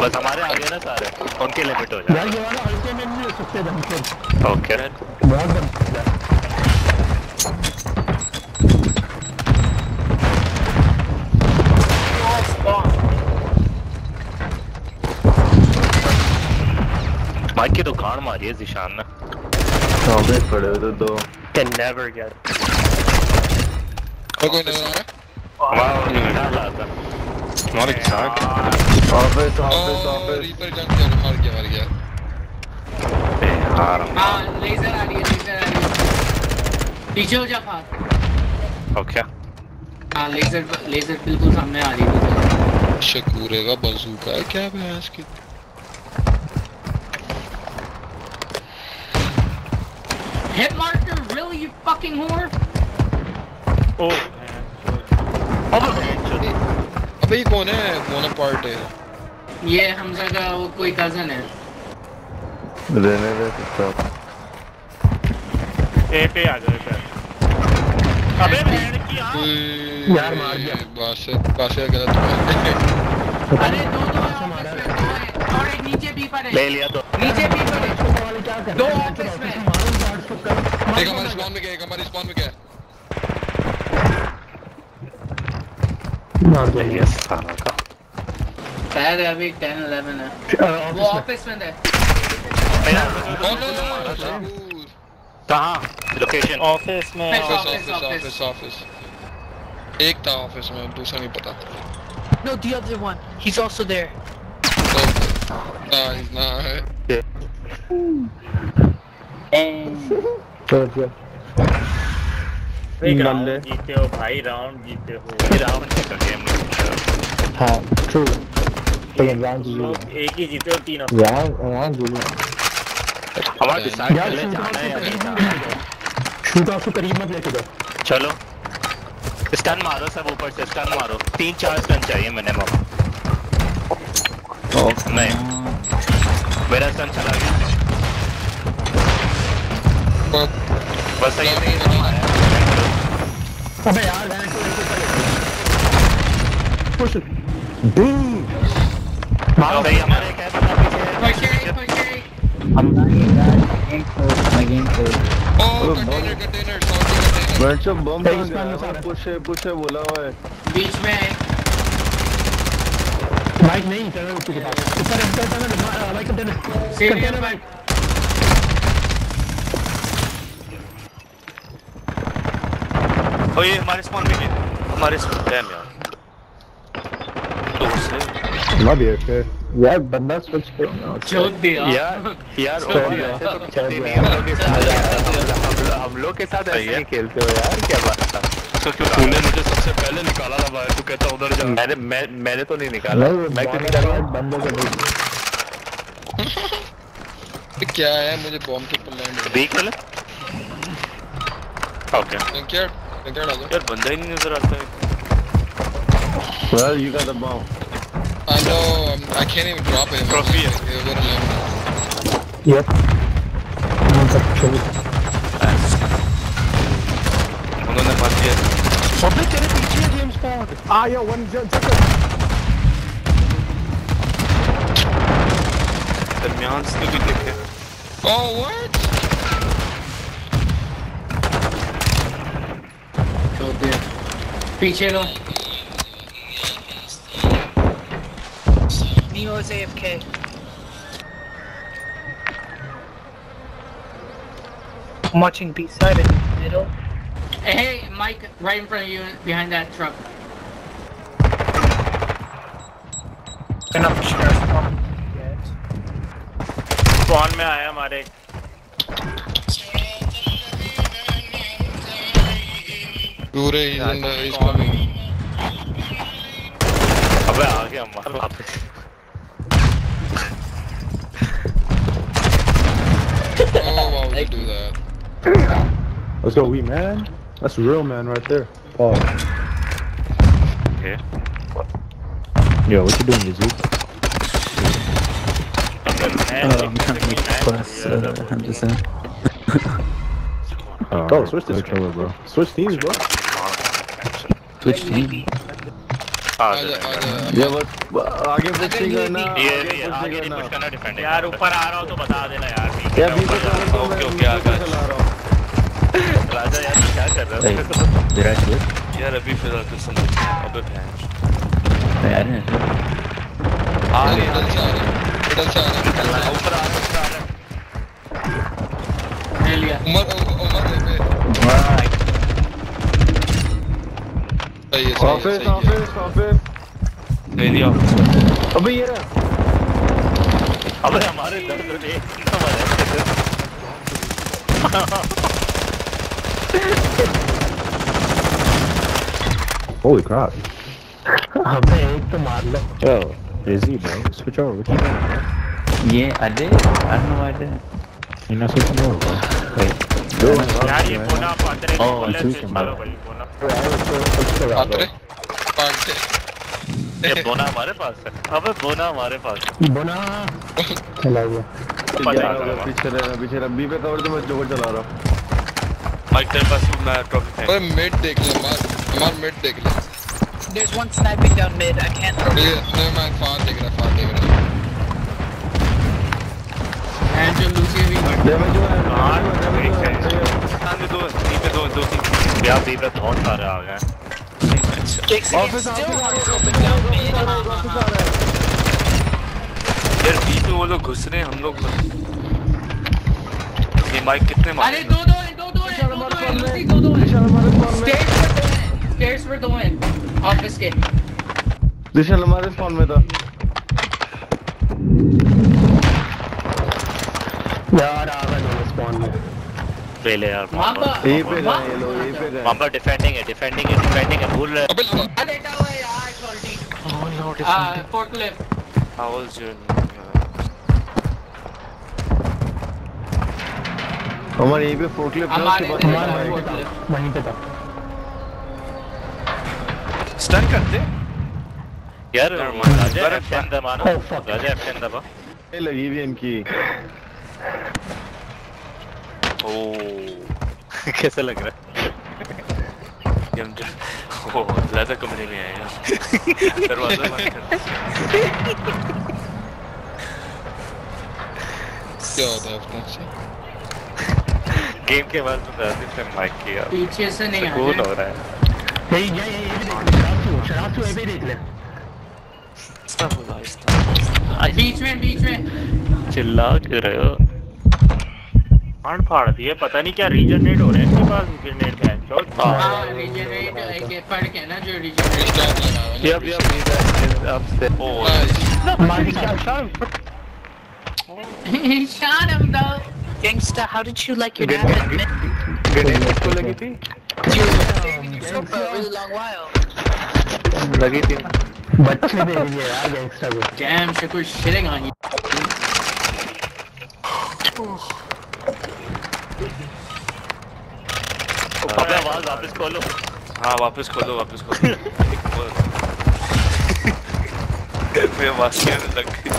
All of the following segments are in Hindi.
बस हमारे आगे ना सारे। उनके लिमिट हो जाए यार ये वाला अल्टीमेट नहीं सबसे दमखोर ओके बहुत है माइक की दुकान मारी है जिशान ने। सामने खड़े हो तो दो। Can never get. और कोई नज़र आ रहा निकाल रहा था Not exact. ऑफ़िस है ऑफ़िस ऑफ़िस रीपर जंप कर मर गया मर गया यार हाँ लेजर आ रही है लेजर आ रही है पीछे हो जा फात ओके हाँ लेजर लेजर बिल्कुल सामने आ रही है शकूरे का बंसूका है क्या भैंस की Hit marker, really you fucking whore? Oh, अबे ये कौन है कौन पार्ट है ये हमजा का वो कोई कज़न है। रहने दे सब A पे आ जाओ इधर. अबे बहन की आँख. यार, मार दिया। बासे बासे गलत हुआ। अरे दो दो है ऑफ़िस है। और एक नीचे भी पर ले लिया तो। नीचे भी पर है वाले क्या कर दो ऑफ़िस में। मारो गार्ड को करो। एक हमारे स्पॉन में गया एक हमारे स्पॉन में गया। मार दो ये सारा का शायद अभी 10 11 है। वो ऑफ़िस में है। नो कहाँ? लोकेशन Office में. ऑफ़िस ऑफ़िस ऑफ़िस एक था ऑफ़िस में दूसरा नहीं पता। No, the other one. He's also there. ना ना है चलो चलो एक बंदे। राउंड जीते हो भाई राउंड जीते हो। राउंड का गेम नहीं हाँ ट्रू तो राउंड ज़ीरो लोग एक ही जीते हो तीन राउंड राउंड ज़ीरो हमारा डिसाइड यार कर ले जाना है शूट आउट को करीब मत लेके जाओ। चलो। स्टन मारो सब ऊपर से स्टन मारो। तीन चार स्टन चाहिए मिनिमम नहीं। मेरा स्टन चला गया। बस ये नहीं है। अबे यार वैन को लेके चले पुश बूम मारो सही हमारे एक है पीछे I'm not getting that. Game close. My game close. Oh container container sound container सब बम सही कहाँ स्पैन में गया सारा। पुश है पुश है बोला हुआ है बीच में है माइक नहीं चलो ऊपर के पास ऊपर टनल माइक कंटेनर कंटेनर पर ओ ये हमारे स्पॉन में है हमारे स्पॉन डैम यार तो से ना भी है यार बंदा स्विच करो ना चोट दिया यार यार और ऐसे तो खेलते नहीं हम लोग के साथ हम लोग- के साथ ऐसे नहीं खेलते हो यार क्या बात है? तो क्यों तूने मुझे सबसे पहले निकाला था बाहर तू कहता उधर जा। मैंने मैं मैंने तो नहीं निकाला। मैं क्यों निकाला बंदे को नहीं ये क्या है? मुझे बॉम्ब के ऊपर लैंड बी खेले ओके क्या क्या डालो यार बंदा ही नहीं नज़र आता है। Well you got the bomb I know I'm, I can't even drop it Trophy है। ये उधर land यप हम सब छोड़ उन्होंने मार दिया अबे तेरे पीछे है जेम्स बॉन्ड आ या वन जंप दरमियान से भी देखे Oh what चोट दिया पीछे लो Neo is AFK. I'm watching B side in the middle. Hey, Mike, right in front of you, behind that truck. And I'm sure spawn yet. Spawn में आया हमारे पूरे he's in the he's coming अबे आ गया मार वापस Let's go, we man. That's a real man right there. Oh. Okay. Yo, what you doing, Yazoo? Um, company plus uh, Henderson. Oh, switch this controller, bro. Switch teams, bro. Switch team. ये बस आगे पुश नहीं करना ये आगे नहीं नहीं पुश करना डिफेंडिंग यार ऊपर आ रहा हो तो बता देना यार। ठीक यार है बीच में हूँ। चलो ओके, ओके। चला हूँ। राजा यार क्या कर रहा है? विराट good. यार अभी फ़िलहाल कुछ समझ अबे भैंस। know. आ रहे मिडल से आ रहे मिडल से आ रहे ऊपर आ रहा ले लिया। उमर उमर ले पे ऑफ़िस ऑफ़िस ऑफ़िस ले लिया अबे ये रहा अबे हमारे दर्द देख हमारे Holy crap. अबे एक तो मार लो Yo, busy bro. Switch over. What you doing? Yeah, I did. I don't know why I didn't. You're not switching over, bro. Wait. यार ये बोना पात्रे Oh, बोले I'm से tweaking, मारो bro. भाई बोना पात्रे पात्रे ये बोना हमारे पास है। अबे बोना हमारे पास है। बोना। चला गया। पीछे रहना पीछे रहना पे कवर तो मैं जोकर चला रहा हूँ। माइक तेरे पास मैं ट्रॉफी फेंक अरे मिड देख ले मार मार मिड देख ले। There's one sniping down mid. I can't. ये नहीं मैं फार देख रहा फार देख रहा। एंड जो लूसी भी डैमेज हुआ है हाँ, है, ठीक है। सामने दो नी पे दो दो तीन। यार बी पे बहुत सारे आ गए यार बीच में वो लोग घुस रहे हैं हम लोग ये माइक कितने मार अरे दो दो है दो दो है दो दो है दो दो है विशाल हमारे spawn में स्टेयर्स पर दो हैं स्टेयर्स पर दो हैं ऑफ़िस के विशाल हमारे spawn में था यार आ गए दोनों spawn में पहले यार। मामा। ए पे गए ये लोग ए पे गए मामा डिफेंडिंग है डिफेंडिंग है डिफेंडिंग है भूल अबे लेटा हुआ है यार क्वालिटी आ फोर्कलिफ्ट How was your हमारे ए पे फोर्कलिफ्ट था हमारे उसके बाद हमारे हमारे वहीं पे था। स्टन करते? यार. राजा एफएन दबाना। Oh, राजा एफएन दबा। ए लगी है इनकी। ओह। कैसा लग रहा है? हम जो ओह ज़्यादा कमरे में आए हैं दरवाज़ा बंद कर क्या होता है अपने से गेम के बाद तो राजा से माइक किया पीछे से नहीं आ हो रहा है। यही ये ये भी देख ले। शराब शराब ए भी देख ले। बीच में बीच में। चिल्ला क्यों रहे हो? फाड़ फाड़ दिए पता नहीं क्या रीजनरेट हो रहे हैं इसके पास ग्रेनेड बैंड शॉट हाँ रीजनरेट एक पढ़ के ना जो रीजनरेट है यप यप अब से ओह नाइस मार दिया shot him though Gangsta, how did you like your mid? Grenade किसको लगी थी. लगी थी बच्चे दे है यार गैंगस्टर को damn Shakur shitting on you अबे आवाज़ वापस खोलो। हाँ वापस खोलो वापस खोलो। मैं आवाज़ क्या लग गई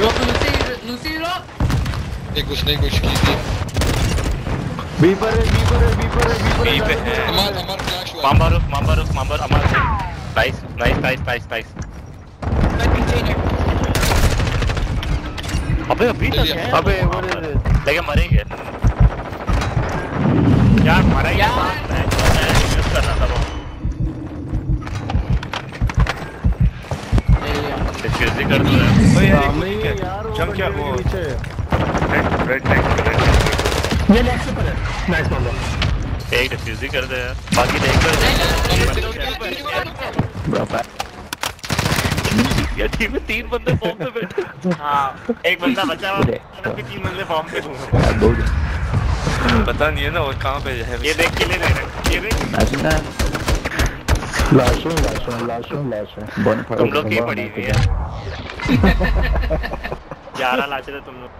रोक लूसी लूसी रोक ये कुछ नहीं कुछ की थी। बी पर है बी पर है बी पर है। बी पर है है हमार हमार फ्लैश हुआ मामा रुक मामा रुक मामा Amar nice nice nice nice nice अबे अभी तक है। अबे is लेकिन मरेंगे। यार मरा यार। बात है मैं यूज़ कर था डिफ्यूज ही कर दो यार ही ये है क्या वो रेड रेड टैंक रेड ये लेफ़्ट पर है नाइस बॉल एक डिफ्यूज ही कर दे यार बाकी देख लो यार टीम में तीन बंदे फॉर्म पे बैठे हाँ एक बंदा बचा हुआ बाकी तीन बंदे फॉर्म पे घूम रहे हैं। पता नहीं है ना वो कहाँ पे है। ये देख के ले रहे हैं। ये देख. लाशों लाशों लाशों लाशों. तुम लोग की पड़ी हुई है। ग्यारह लाचे थे तुम लोग।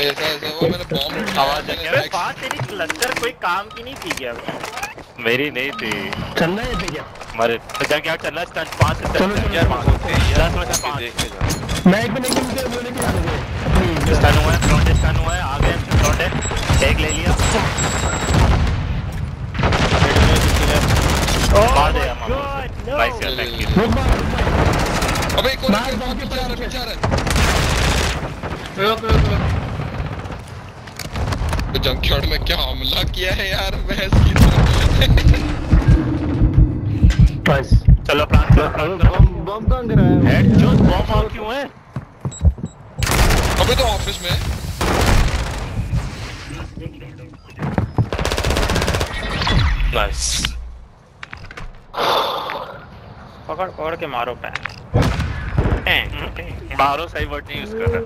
ऐसा ऐसा वो मैंने बॉम्ब आवाज़? अबे बात तेरी क्लस्टर कोई काम की नहीं थी क्या? मेरी नहीं थी। चल रहा है क्या? हमारे तो क्या चल रहा है? स्टंट पाँच से चलो, यार पाँच होते हैं यार दस में से पाँच। मैं एक मिनट कि स्टन हुआ है फ्रंट स्टन हुआ है आ गए। है। एक ले लिया। ओ थैंक यू अबे एक और एक और, पीछे आ रहा पीछे आ रहा है रुक रुक रुक तो जंकयार्ड में क्या हमला किया है यार भैंस की तरह चलो प्लान करो बम बम कहाँ गिरा है हेड जो बॉम्ब क्यों है? अबे तो ऑफ़िस में है। नाइस पकड़ पकड़ के मारो पैर। मारो सही वर्ड नहीं यूज़ कर रहा।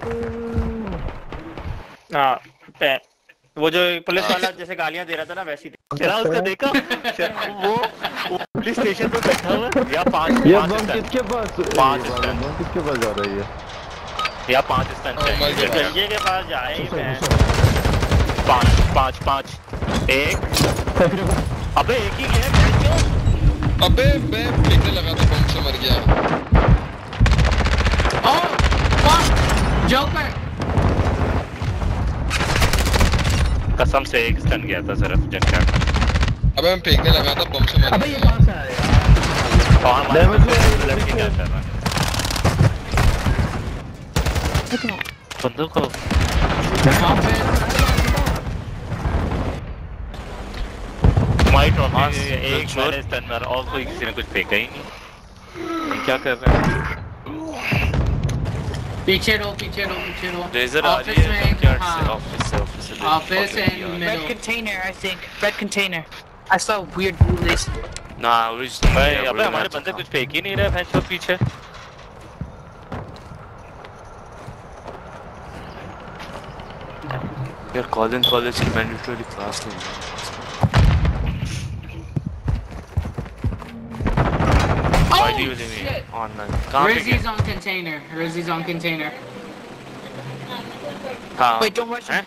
हाँ पैर वो जो पुलिस वाला जैसे गालियाँ दे रहा था ना वैसी तेरा उसका देखा? वो वो पुलिस स्टेशन पे बैठा हुआ है? या पाँच ये बम किसके पास पाँच ये बम किसके पास जा रही है? या पाँच my चाहिए गंजे के पास जाए ही पाँच पाँच पाँच। एक। अबे एक ही है क्यों अबे मैं फेंकने लगा था बम से मर गया? Oh, fuck! Joker! कसम से एक स्टन गया था सिर्फ़ जनका अबे मैं फेंकने लगा था बम से मर अबे ये गया? कौन सा है बंदे हुआ है, लड़के क्या कर रहा है। बंदूक को माइट ट्रॉफी हाँ, एक sure. मैंने स्टन मारा और कोई किसी ने कुछ फेंका ही नहीं ये क्या कर रहे हैं पीछे रहो पीछे रहो पीछे रहो लेजर आ रही ऑफ़िस है में जंकयार्ड से हाँ ऑफ़िस से ऑफ़िस से office and Red middle container, I think. Red container. I saw weird blue lace. ना we भाई अबे हमारे बंदे कुछ फेंक ही नहीं रहे भैंस तो पीछे यार कॉलेज कॉलेज की मैंडेटरी क्लास नहीं है Oh, आईडी वाले में shit! ऑनलाइन कहाँ पे Rizzy's गया on container. Rizzy's on container. हाँ Wait, don't rush him.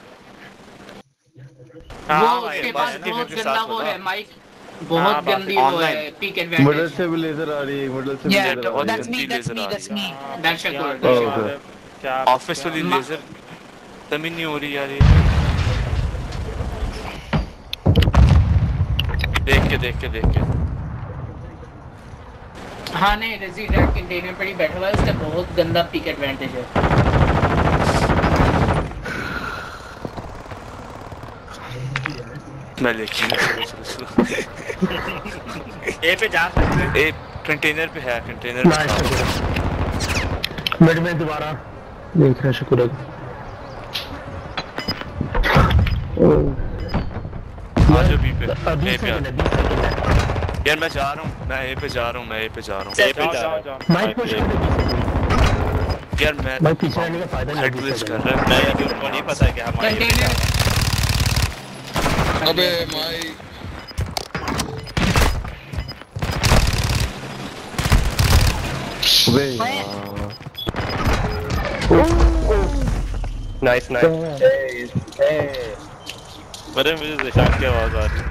हाँ वो भाई, उसके बस पास इसी बहुत के गंदा साथ वो होगा। है माइक हाँ, बहुत बात गंदी वो है online. पीक मिडल एडवांटेज से भी लेजर आ रही है मिडल से भी Yeah, लेजर आ बहुत रही that's है me, गंदी that's laser me, uh that's रही me. दैट्स क्या शक्ल Oh, क्या- okay. क्या ऑफ़िस वाली मा- लेजर तमी नहीं हो रही यार ये देख के देख के देख के हाँ नहीं रिजी रेड कंटेनर पर ही बैठा हुआ है उसका बहुत गंदा पीक एडवांटेज है। मैं लेके ए पे जा सकते हैं। ए कंटेनर पे है कंटेनर पे मिड में दोबारा। देख रहे हैं शुक्र है आ जाओ बी पे। ए पे आ है है यार मैं जा रहा हूँ। मैं ए पे जा रहा हूँ मैं ए पे जा रहा हूँ। ए पे जा रहा जाओ। माइक पुश कर यार मैं भाई पीछे रहने का फ़ायदा नहीं हेड कर रहा है। अभी उनको नहीं पता है कि क्या कंटेनर अबे माई अबे नाइस नाइस अरे मुझे निशान की आवाज़ आ रही है।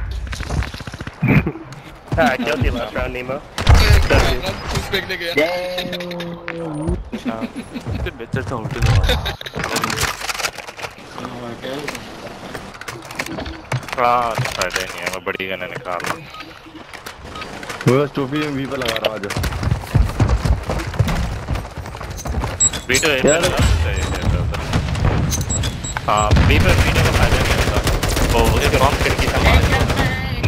हाँ क्या थी लास्ट राउंड नीमा तू फेंकने गया फिर बेहतर था उल्टे हाँ फ़ायदा ही नहीं है मैं बड़ी गन निकाल रहा हूँ वो बस टोपी में भी पे लगा रहा हूँ आज वीडियो एक यार- हैं ये इधर उधर। बी पे वीडियो का फ़ायदा नहीं होता वो उसके बम खिड़की से मार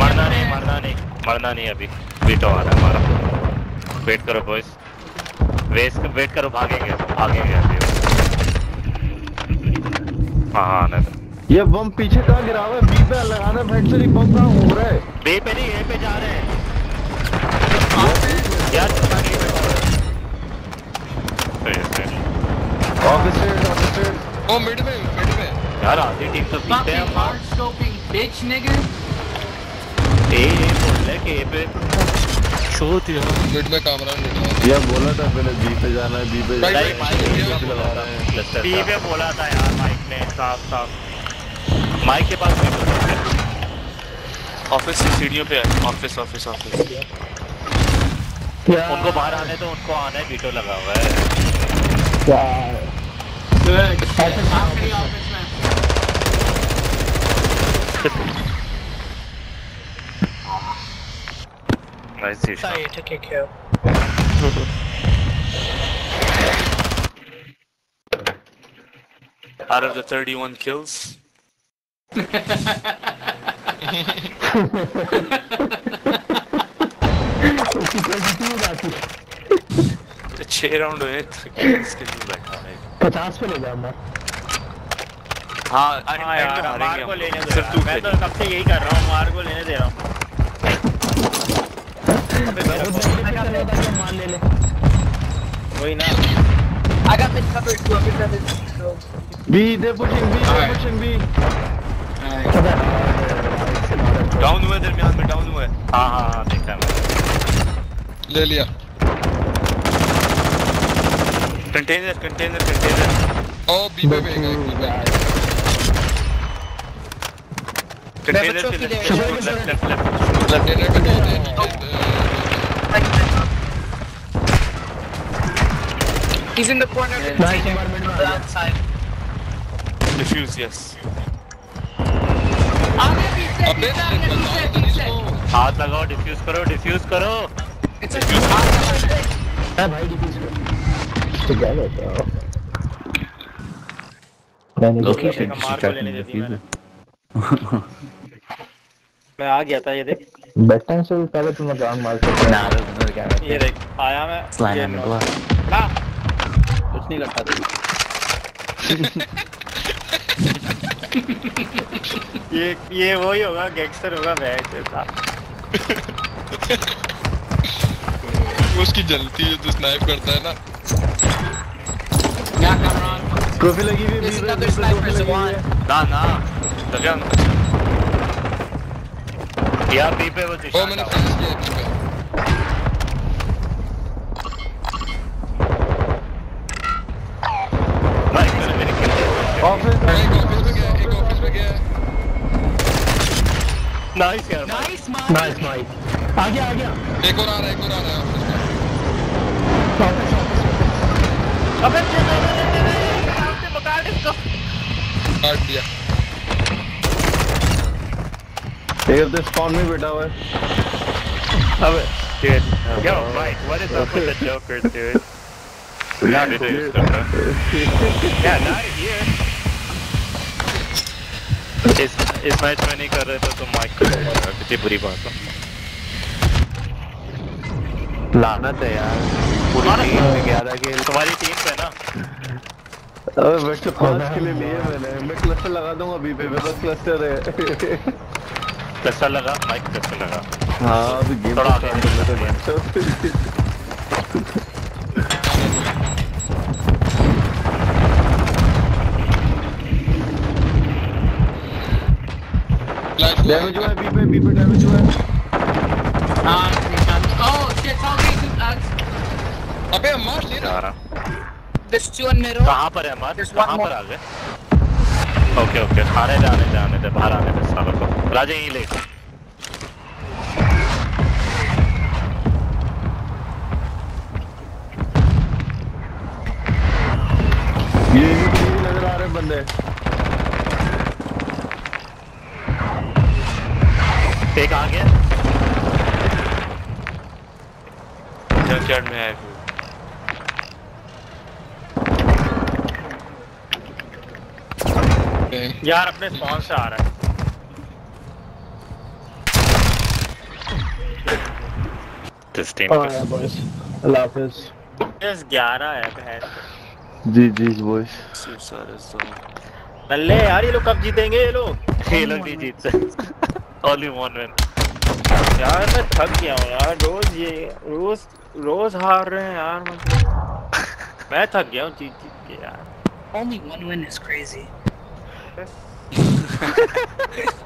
मरना नहीं मरना नहीं मरना नहीं अभी। वीटो आ रहा है हमारा। वेट करो बॉयज़ वेट वेट करो भागेंगे। भागेंगे अभी। हाँ हाँ आने दो ये बम पीछे कहाँ गिरा हुआ है? बी पे लगाना भेंट से नहीं बम कहाँ हो रहा है? बी पे नहीं ए पे जा रहे हैं। यार चलना नहीं है। सही, सही। ऑफ़िस स्टेट ओ मिड में मिड में। यार आधी टीम तो पीछे है hard scoping bitch nigga ए बोल कि ए पे शो मिड में कैमरा नहीं ये बोला था पहले बी पे जाना है बी पे जाना है। बी पे लगा रहे हैं। क्लस्टर बी पे बोला था यार माइक ने साफ़ साफ़। माइक के पास ऑफ़िस की सीढ़ियों पे है ऑफ़िस ऑफ़िस ऑफ़िस उनको बाहर आने तो उनको आना है वीटो लगा हुआ है। good आखिरी ऑफ़िस में। Nice Sorry, I took your kill. Out of the 31 kills, छह राउंड हुए इसके लिए बैठा है पचास पे ले जा अमर हाँ हाँ यार मार को लेने दे सिर्फ़ रहा तू हूँ। मैं तो कब से यही कर रहा हूँ मार को लेने दे रहा हूँ। मान ले ले वही ना I got mid covered. Whoever does it. So. B, they're pushing B, they're Alright. pushing B. Down हुआ है दरमियान में डाउन हुआ है हाँ हाँ हाँ देखा मैं ले लिया कंटेनर कंटेनर कंटेनर ओ बी पे पे container there. Left left left container पे He's in the corner of the Nice, container. Umar, mid on the outside. Defuse yes Aage पीछे, अबे पीछे, आगे, पीछे, बताओ पीछे। इसको हाथ लगाओ डिफ्यूज करो डिफ्यूज करो It's a आगे, है भाई डिफीज कर तो क्या करता है मैंने Location मार को लेने दे दी मैंने मैं आ गया था ये देख बेस्ट टाइम से भी पहले तुम जान मार सकते Nah, there's another guy right ये there. देख आया मैं Slime ये on the नौ- block. ना कुछ नहीं करता तू ये ये वही होगा गैंगस्टर होगा बैच ऐसा उसकी जलती है जो स्नाइप करता है ना Yeah, Cameron. ट्रॉफी लगी हुई है लगी हुई Zawan. है ना ना दरमियान या बी पे वो ओ मैंने। फिनिश किया बी पे Nice, मैंने मेरी kill दी। ऑफ़िस एक ऑफ़िस में गया एक ऑफ़िस में गया Nice यार Nice, man. नाइस नाइस आ गया आ गया एक और आ रहा है एक और आ रहा है ऑफ़िस में वापस वापस अबे दे दे दे दे दे सामने मकान इसको काट दिया एक अपने स्पॉन में बैठा हुआ है अबे dude yo Mike what is up with the jokers dude? Not yeah not here. इस इस मैच में नहीं कर रहे तो तुम माइक कर कितनी बुरी बात है। लानत है यार। पूरी टीम में ग्यारह के तुम्हारी टीम पे ना? अबे बट पाँच के लिए लिए मैंने मैं क्लस्टर लगा दूँगा बी पे मेरे पास क्लस्टर है। कैसा लगा माइक कैसा लगा। हाँ अभी गेम थोड़ा आगे। तो डैमेज हुआ है बी पे बी पे डैमेज हुआ है oh, shit, these, uh, अबे अम्मार ले रहा। कहाँ पर है कहाँ पर आ गए? ओके ओके आने दे आने दे आने दे बाहर आने दे सालों को। राजा यहीं ले। ये ये भी नज़र आ रहे बंदे। एक आ गया जंकयार्ड में है है यार अपने स्पॉन से आ रहा है। दिस टीम और यार बॉयज़ अल्लाह हाफिज। बस 11 है बहन। जी जी बॉयज़ सारे नल्ले यार ये लोग कब जीतेंगे ये लोग? ये लोग नहीं जीत सकते। Only one win. यार मैं थक गया हूँ यार रोज ये रोज रोज हार रहे हैं यार मतलब मैं थक गया हूँ जीत जीत के यार Only one win is crazy.